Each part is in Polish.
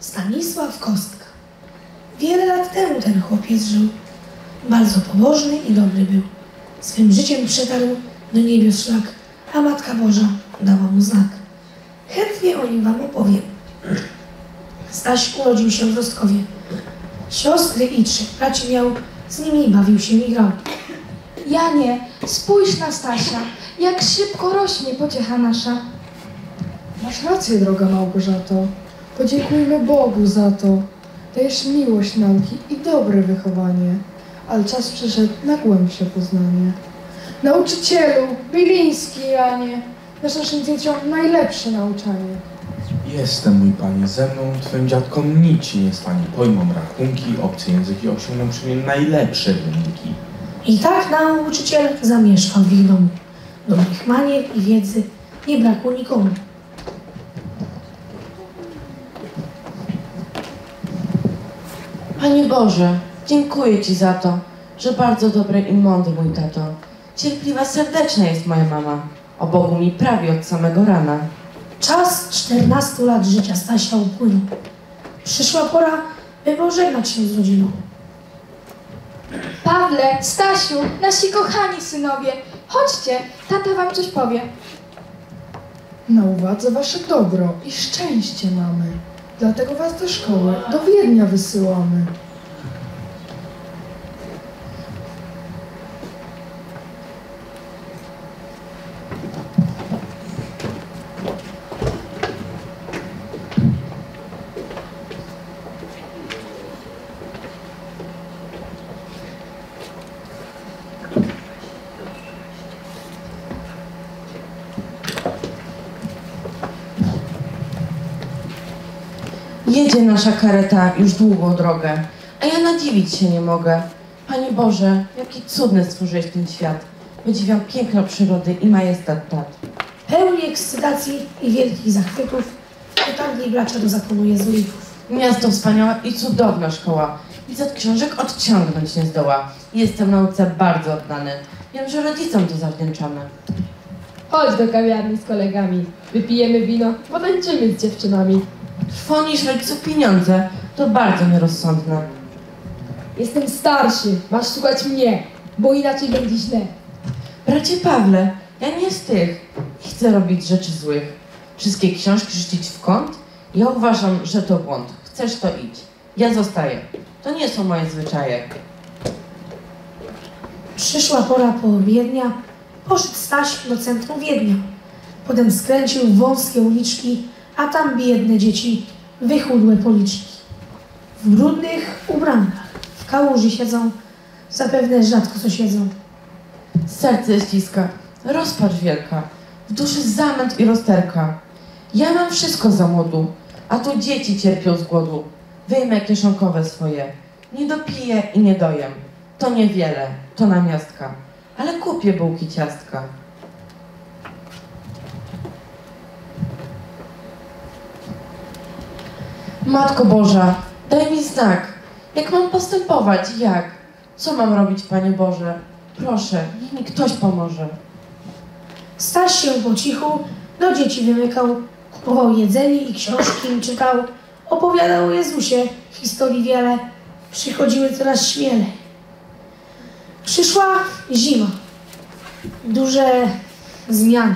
Stanisław Kostka. Wiele lat temu ten chłopiec żył. Bardzo pobożny i dobry był. Swym życiem przetarł do niebios szlak, a Matka Boża dała mu znak. Chętnie o nim wam opowiem. Staś urodził się w Rostkowie. Siostry i trzech braci miał, z nimi bawił się i grał. Janie, spójrz na Stasia, jak szybko rośnie pociecha nasza. Masz rację, droga Małgorzato. Podziękujmy Bogu za to. Dajesz miłość nauki i dobre wychowanie, ale czas przyszedł na głębsze poznanie. Nauczycielu, Biliński, Janie, dasz naszym dzieciom najlepsze nauczanie. Jestem, mój panie, ze mną, twym dziadkom nic ci nie stanie. Pojmą rachunki, obce języki, osiągną przy mnie najlepsze wyniki. I tak nauczyciel zamieszkał w ich domu. Dobrych manier i wiedzy nie brakło nikomu. Panie Boże, dziękuję Ci za to, że bardzo dobry i mądry mój tato. Cierpliwa, serdeczna jest moja mama. O Bogu mi prawi od samego rana. Czas 14 lat życia Stasia upłynął. Przyszła pora, by pożegnać się z rodziną. Pawle, Stasiu, nasi kochani synowie, chodźcie, tata wam coś powie. Na uwadze wasze dobro i szczęście mamy. Dlatego was do szkoły, do Wiednia wysyłamy. Jedzie nasza kareta już długą drogę, a ja nadziwić się nie mogę. Panie Boże, jaki cudny stworzyłeś ten świat. Podziwiam piękno przyrody i majestat tat. Pełni ekscytacji i wielkich zachwytów, dotarli bracia do zakonu jezuitów. Miasto wspaniałe i cudowna szkoła. Nic od książek odciągnąć nie zdoła. Jestem nauce bardzo oddany. Wiem, że rodzicom to zawdzięczamy. Chodź do kawiarni z kolegami. Wypijemy wino, potańczymy z dziewczynami. Trwonisz rodziców pieniądze, to bardzo nierozsądne. Jestem starszy, masz słuchać mnie, bo inaczej będzie źle. Bracie Pawle, ja nie z tych. Nie chcę robić rzeczy złych. Wszystkie książki rzucić w kąt? Ja uważam, że to błąd. Chcesz to idź. Ja zostaję. To nie są moje zwyczaje. Przyszła pora poobjednia, poszedł Staś do centrum Wiednia. Potem skręcił w wąskie uliczki, a tam biedne dzieci, wychudłe policzki. W brudnych ubrankach, w kałuży siedzą, zapewne rzadko co siedzą. Serce ściska, rozpacz wielka, w duszy zamęt i rozterka. Ja mam wszystko za młodu, a tu dzieci cierpią z głodu. Wyjmę kieszonkowe swoje, nie dopiję i nie dojem. To niewiele, to namiastka, ale kupię bułki ciastka. Matko Boża, daj mi znak. Jak mam postępować? Jak? Co mam robić, Panie Boże? Proszę, niech mi ktoś pomoże. Staś się po cichu do dzieci wymykał, kupował jedzenie i książki im czytał, opowiadał o Jezusie, historii wiele, przychodziły coraz śmielej. Przyszła zima, duże zmiany.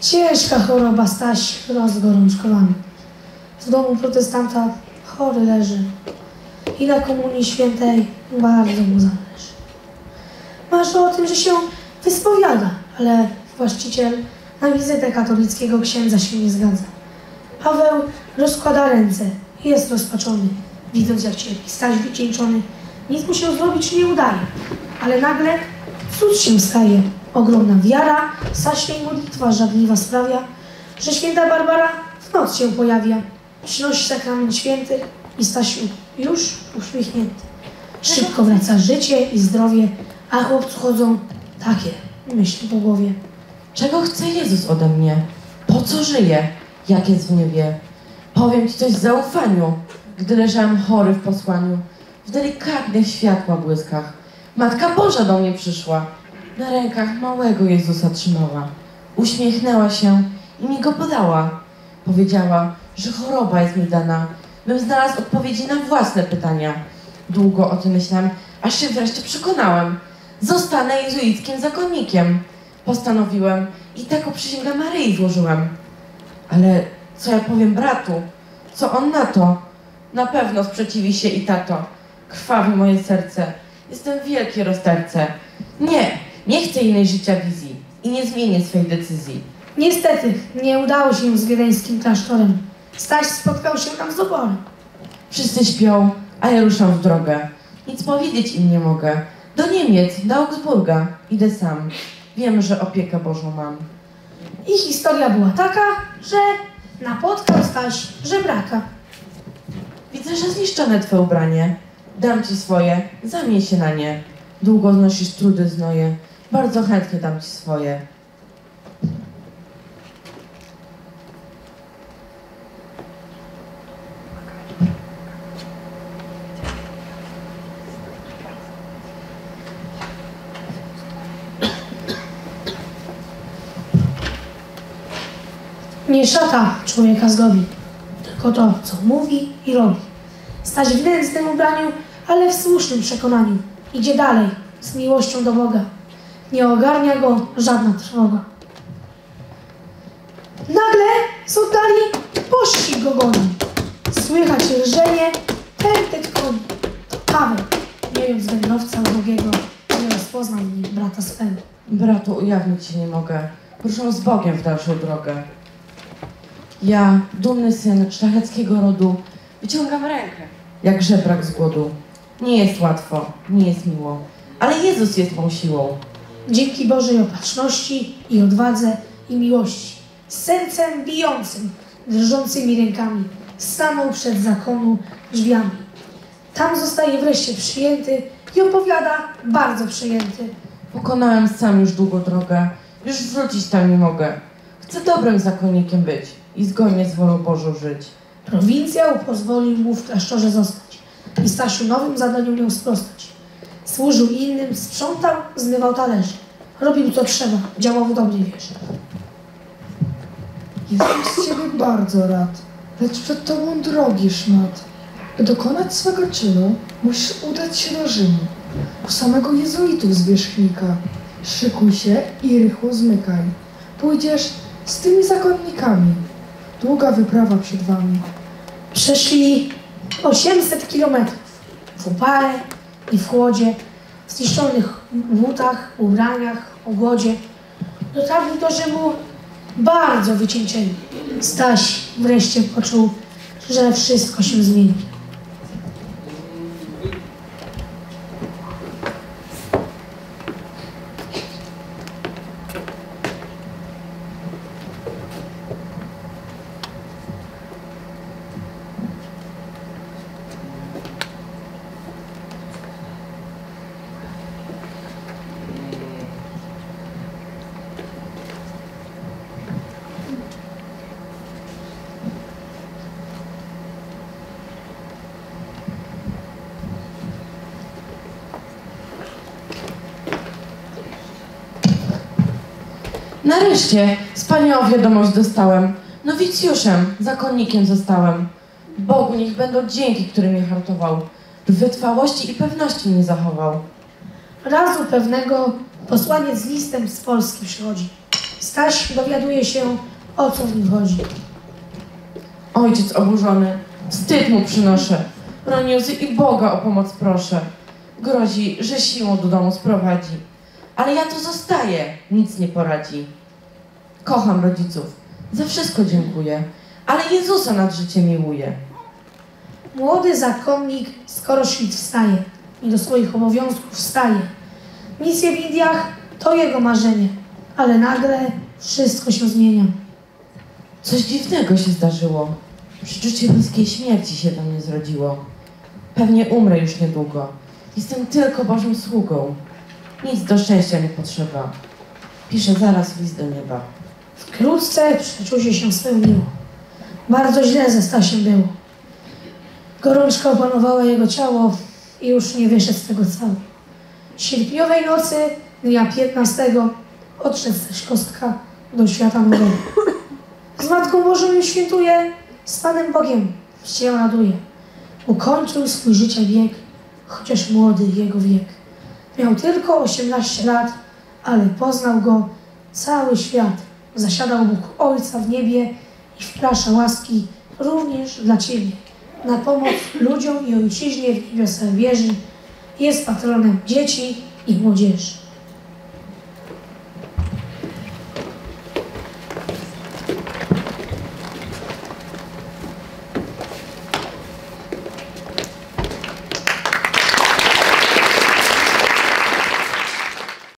Ciężka choroba Staś rozgorączkowany. W domu protestanta chory leży i na Komunii Świętej bardzo mu zależy. Marzy o tym, że się wyspowiada, ale właściciel na wizytę katolickiego księdza się nie zgadza. Paweł rozkłada ręce i jest rozpaczony, widząc jak cierpi. Staś wycieńczony, nic mu się zrobić nie udaje, ale nagle cud się staje. Ogromna wiara, Staśnej modlitwa żadliwa sprawia, że święta Barbara w noc się pojawia. Przynosi sakrament święty i Stasiu już uśmiechnięty. Szybko wraca życie i zdrowie, a chłopcu chodzą takie myśli po głowie. Czego chce Jezus ode mnie? Po co żyje? Jak jest w niebie? Powiem Ci coś w zaufaniu, gdy leżałem chory w posłaniu. W delikatnych światła błyskach. Matka Boża do mnie przyszła. Na rękach małego Jezusa trzymała. Uśmiechnęła się i mi go podała. Powiedziała, że choroba jest mi dana, bym znalazł odpowiedzi na własne pytania. Długo o tym myślałem, aż się wreszcie przekonałem. Zostanę jezuickim zakonnikiem. Postanowiłem i taką przysięgę Maryi złożyłem. Ale co ja powiem bratu? Co on na to? Na pewno sprzeciwi się i tato. Krwawi moje serce. Jestem w wielkiej rozterce. Nie, nie chcę innej życia wizji i nie zmienię swej decyzji. Niestety, nie udało się z wiedeńskim klasztorem. Staś spotkał się tam z oborem. Wszyscy śpią, a ja ruszam w drogę. Nic powiedzieć im nie mogę. Do Niemiec, do Augsburga. Idę sam. Wiem, że opiekę Bożą mam. Ich historia była taka, że napotkał Staś żebraka. Widzę, że zniszczone twe ubranie. Dam ci swoje, zamień się na nie. Długo znosisz trudy znoje. Bardzo chętnie dam ci swoje. Nie szata człowieka zdobi, tylko to, co mówi i robi. Staś w nędznym ubraniu, ale w słusznym przekonaniu. Idzie dalej, z miłością do Boga. Nie ogarnia go żadna trwoga. Nagle z oddali pościg go goni. Słychać rżenie pętek koni. To Paweł, nie z wędrowca ubogiego, nie rozpoznał nim brata swego. Bratu, ujawnić się nie mogę. Ruszam z Bogiem w dalszą drogę. Ja, dumny syn szlacheckiego rodu, wyciągam rękę, jak żebrak z głodu. Nie jest łatwo, nie jest miło, ale Jezus jest mą siłą. Dzięki Bożej opatrzności i odwadze i miłości, z sercem bijącym, drżącymi rękami, stanął przed zakonu drzwiami. Tam zostaje wreszcie przyjęty i opowiada bardzo przejęty. Pokonałem sam już długą drogę, już wrócić tam nie mogę. Chcę dobrym zakonnikiem być i zgodnie z wolą Bożą żyć. Prowincjał pozwolił mu w klasztorze zostać i Stasiu nowym zadaniom miał sprostać. Służył innym, sprzątał, zmywał talerze. Robił co trzeba, działał w dobrej wierze. Jestem z ciebie bardzo rad, lecz przed tobą drogi szmat. By dokonać swego czynu, musisz udać się do Rzymu, u samego jezuitów zwierzchnika. Szykuj się i rychło zmykaj. Pójdziesz z tymi zakonnikami. Długa wyprawa przed wami. Przeszli 800 kilometrów w upale i w chłodzie, w zniszczonych butach, ubraniach, ogodzie. Dotarli do Rzymu bardzo wycieńczeni. Staś wreszcie poczuł, że wszystko się zmieni. Nareszcie wspaniałą wiadomość dostałem. Nowicjuszem, zakonnikiem zostałem. Bogu niech będą dzięki, który mnie hartował. W wytrwałości i pewności mnie zachował. Razu pewnego posłaniec z listem z Polski przychodzi. Staś dowiaduje się, o co w nim chodzi. Ojciec oburzony, wstyd mu przynoszę. Roni łzy i Boga o pomoc proszę. Grozi, że siłą do domu sprowadzi. Ale ja tu zostaję, nic nie poradzi. Kocham rodziców, za wszystko dziękuję, ale Jezusa nad życie miłuję. Młody zakonnik skoro świt wstaje i do swoich obowiązków wstaje. Misje w Indiach to jego marzenie, ale nagle wszystko się zmienia. Coś dziwnego się zdarzyło. Przeczucie ludzkiej śmierci się we mnie zrodziło. Pewnie umrę już niedługo. Jestem tylko Bożym sługą. Nic do szczęścia nie potrzeba. Piszę zaraz list do nieba. Wkrótce przeczucie się spełniło. Bardzo źle ze Stasiem było. Gorączka opanowała jego ciało i już nie wyszedł z tego cały. Sierpniowej nocy, dnia 15, odszedł Staś Kostka do świata nowego. Z Matką Bożą świętuje, z Panem Bogiem się raduje. Ukończył swój życia wiek, chociaż młody jego wiek. Miał tylko 18 lat, ale poznał go cały świat. Zasiadał Bóg Ojca w niebie i wprasza łaski również dla Ciebie. Na pomoc ludziom i ojczyźnie w niebiosach wierzy. Jest patronem dzieci i młodzieży.